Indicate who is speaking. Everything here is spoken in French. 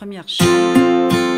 Speaker 1: première chose.